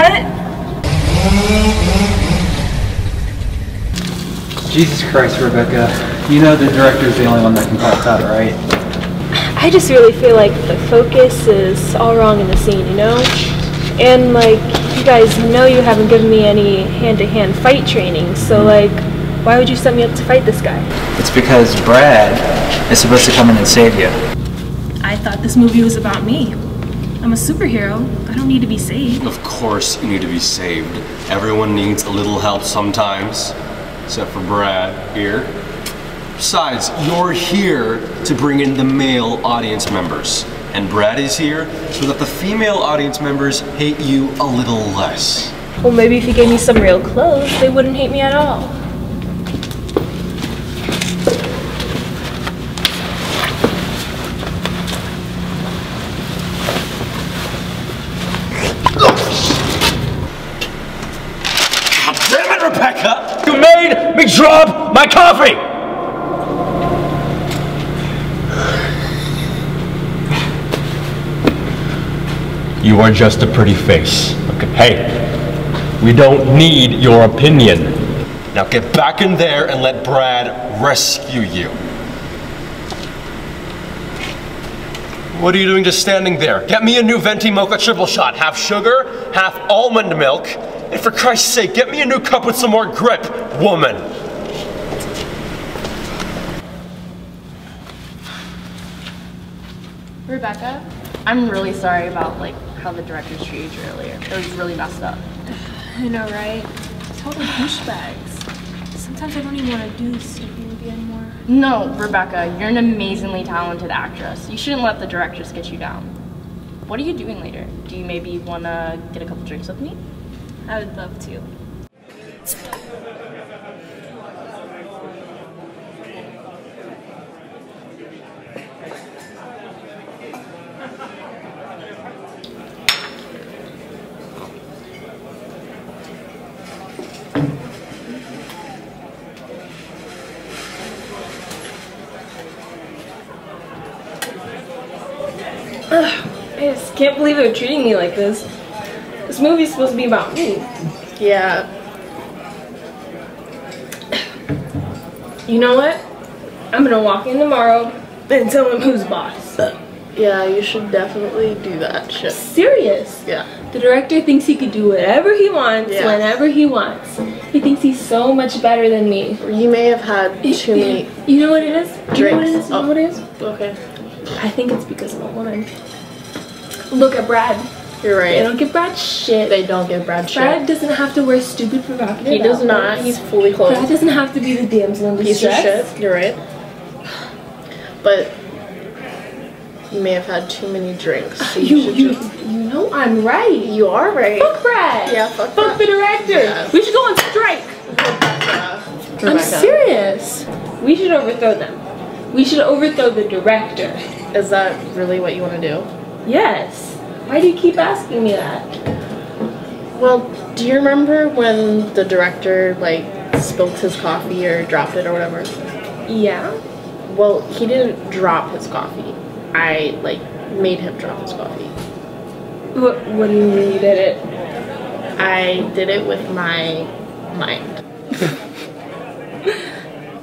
cut? Jesus Christ, Rebecca. You know the director's the only one that can call it out, right? I just really feel like the focus is all wrong in the scene, you know? And like, you guys know you haven't given me any hand-to-hand fight training, so like, why would you set me up to fight this guy? It's because Brad is supposed to come in and save you. I thought this movie was about me. I'm a superhero. I don't need to be saved. Of course you need to be saved. Everyone needs a little help sometimes, except for Brad here. Besides, you're here to bring in the male audience members. And Brad is here so that the female audience members hate you a little less. Well, maybe if you gave me some real clothes, they wouldn't hate me at all. Damn it, Rebecca! You made me drop my coffee! You are just a pretty face. Okay, hey, we don't need your opinion. Now get back in there and let Brad rescue you. What are you doing just standing there? Get me a new venti mocha triple shot. Half sugar, half almond milk. And for Christ's sake, get me a new cup with some more grip, woman. Rebecca, I'm really sorry about like how the directors treated you earlier. It was really messed up. I know, right? Total douchebags. Sometimes I don't even want to do movie anymore. No, Rebecca, you're an amazingly talented actress. You shouldn't let the directors get you down. What are you doing later? Do you maybe want to get a couple drinks with me? I would love to. I just can't believe they're treating me like this. This movie's supposed to be about me. Yeah. You know what? I'm gonna walk in tomorrow and tell him who's boss. Yeah, you should definitely do that shit. Serious. Yeah. The director thinks he could do whatever he wants, Yeah. whenever he wants. He thinks he's so much better than me. You may have had too many. You know what it is? You know what it Drinks. You know Oh. what it is? Oh, okay. I think it's because I'm a woman. Look at Brad. You're right. They don't give Brad shit. They don't give Brad shit. Brad doesn't have to wear stupid provocative He does not. He's fully clothed. Brad doesn't have to be the damsel in distress. Piece of shit. You're right. But you may have had too many drinks. So you, You, you, just. you know I'm right. You are right. Fuck Brad. Yeah, fuck Fuck the director. Yeah. We should go on strike. Rebecca. I'm serious. We should overthrow them. We should overthrow the director. Is that really what you want to do? Yes. Why do you keep asking me that? Well, do you remember when the director like spilled his coffee or dropped it or whatever? Yeah. Well, he didn't drop his coffee. I like made him drop his coffee. What, what do you mean you did it? I did it with my mind.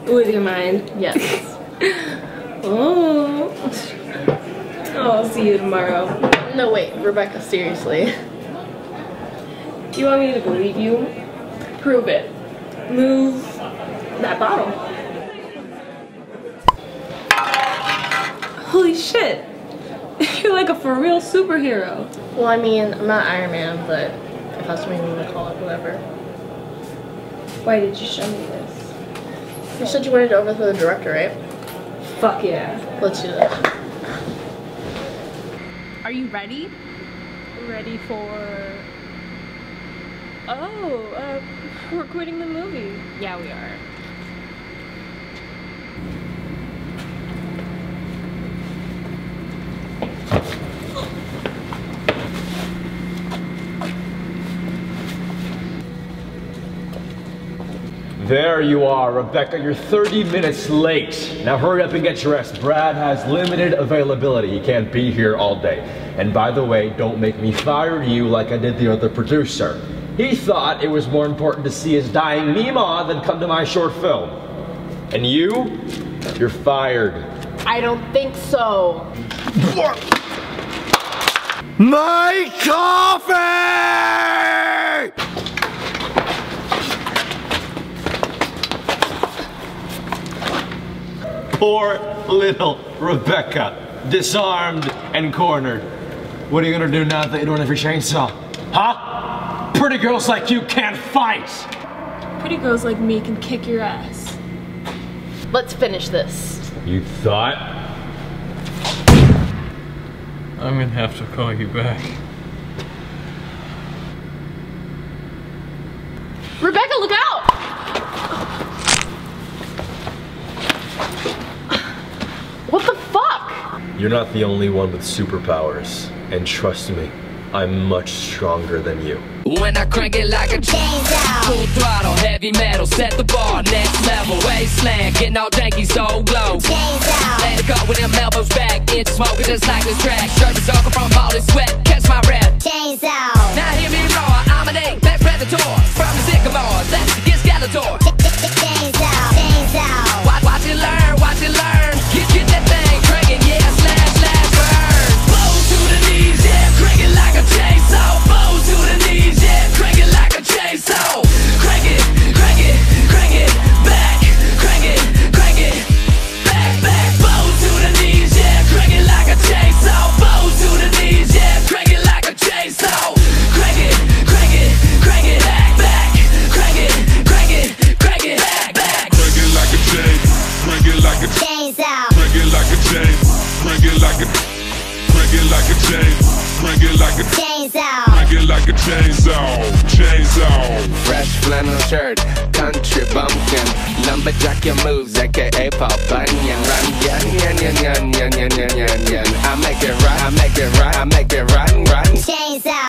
With your mind. Yes. Oh. Oh, I'll see you tomorrow. no, wait, Rebecca, seriously. Do you want me to believe you? Prove it. Move that bottle. Holy shit. You're like a for real superhero. Well, I mean, I'm not Iron Man, but if that's what you want to call it, whatever. Why did you show me this? You said you wanted to overthrow the director, right? Fuck yeah. Let's do this. Are you ready? Ready for. Oh, uh, we're quitting the movie. Yeah, we are. There you are, Rebecca. You're 30 minutes late. Now hurry up and get dressed. Brad has limited availability. He can't be here all day. And by the way, don't make me fire you like I did the other producer. He thought it was more important to see his dying Mima than come to my short film. And you, you're fired. I don't think so. My coffee! Poor little Rebecca, disarmed and cornered. What are you gonna do now that you don't have your chainsaw? Huh? Pretty girls like you can't fight! Pretty girls like me can kick your ass. Let's finish this. You thought? I'm gonna have to call you back. Rebecca, look out! What the fuck? You're not the only one with superpowers. And trust me, I'm much stronger than you. When I crank it like a chainsaw Full throttle, heavy metal, set the bar Next level, wasteland, getting all janky, so glow Chainsaw Let it go with them elbows back It's smoking just like this track. Shirt is open from all this sweat, catch my breath. Chainsaw Now hear me roar, I'm an apex predator it like a chainsaw, chainsaw. Fresh flannel shirt, country bumpkin. Lumberjack your moves, aka Paul Bunyan Run, yan, yan, yan, yan, yan, yan, yan, yan, yan. I make it right, I make it right, I make it run, run Chainsaw